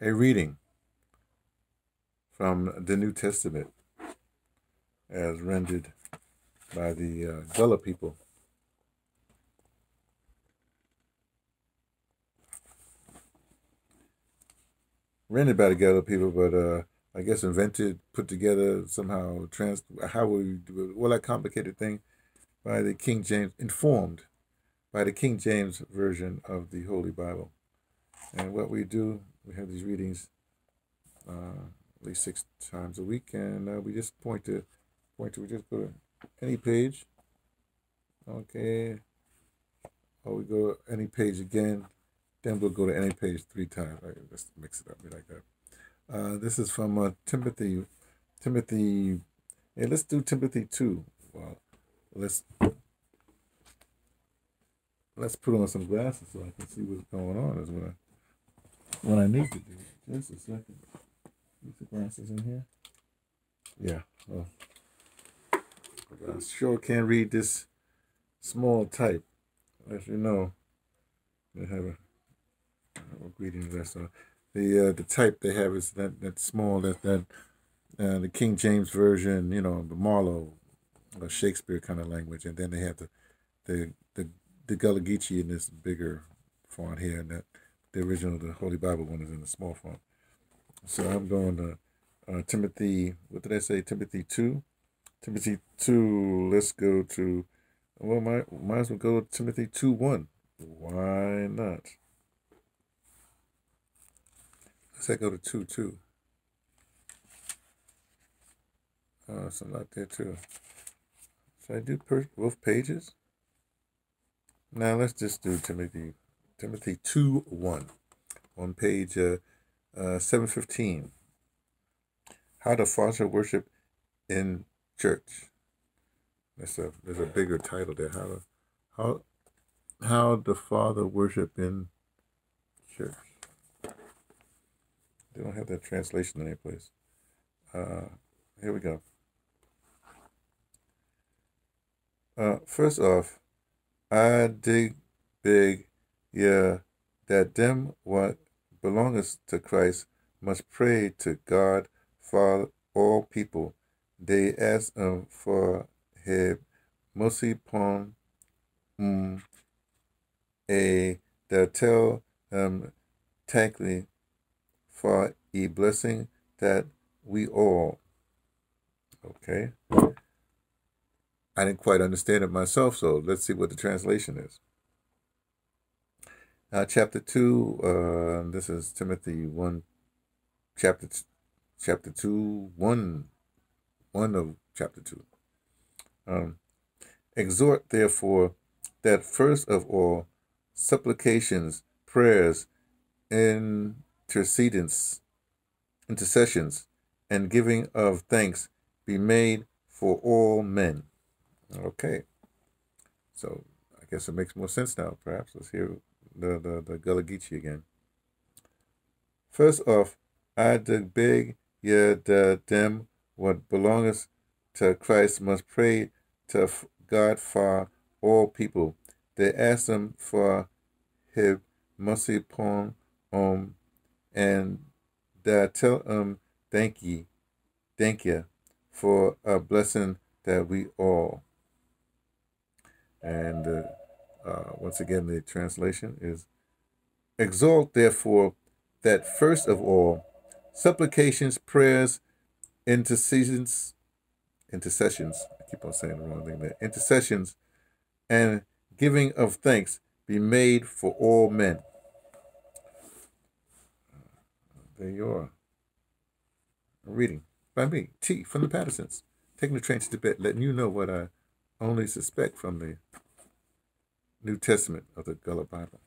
a reading from the New Testament as rendered by the uh, Gullah people. Rendered by the Gullah people, but uh, I guess invented, put together somehow, trans. How we do it? Well, that complicated thing by the King James, informed by the King James version of the Holy Bible. And what we do, we have these readings uh, at least six times a week, and uh, we just point to, point to, we just go to any page. Okay. Or we go to any page again, then we'll go to any page three times. Right? Let's mix it up like that. Uh, this is from uh, Timothy. Timothy. Hey, let's do Timothy two. Well, let's let's put on some glasses so I can see what's going on. What I what I need to do. Just a second. The glasses in here. Yeah. Well, I sure can't read this small type. As you know, they have a, a greeting address. So the uh, the type they have is that that small that that uh, the King James version. You know, the Marlowe, or Shakespeare kind of language, and then they have the the the the Gullah Geechee in this bigger font here, and that the original, the Holy Bible one is in the small font. So I'm going to uh, Timothy, what did I say? Timothy 2. Timothy 2, let's go to, well, might, might as well go to Timothy 2 1. Why not? Let's say go to 2 2. Oh, a lot there too. Should I do per- both pages? Now let's just do Timothy, Timothy 2 1 on page uh, uh, 715. How to foster worship in church. That's a there's a bigger title there. How to, how how the Father worship in church. They don't have that translation in any place. Uh, here we go. Uh, first off, I dig big, yeah, that them what belongeth to Christ must pray to God for all people. They ask him for his mercy upon um, a that tell um thankfully for a blessing that we all okay I didn't quite understand it myself, so let's see what the translation is. Uh, chapter 2, uh, this is Timothy 1, chapter, chapter 2, 1, 1 of chapter 2. Um, Exhort, therefore, that first of all, supplications, prayers, intercedents, intercessions, and giving of thanks be made for all men. Okay. So I guess it makes more sense now, perhaps. Let's hear the, the, the Gullah Geechee again. First off, I the beg ye the them what belongeth to Christ must pray to God for all people. They ask him for his mercy upon um and they tell him thank ye, thank you for a blessing that we all. And uh, uh, once again, the translation is Exalt, therefore, that first of all, supplications, prayers, intercessions, intercessions, I keep on saying the wrong thing there, intercessions, and giving of thanks be made for all men. There you are. A reading by me, T from the Pattersons, taking the train to Tibet, letting you know what I only suspect from the New Testament of the Gullah Bible.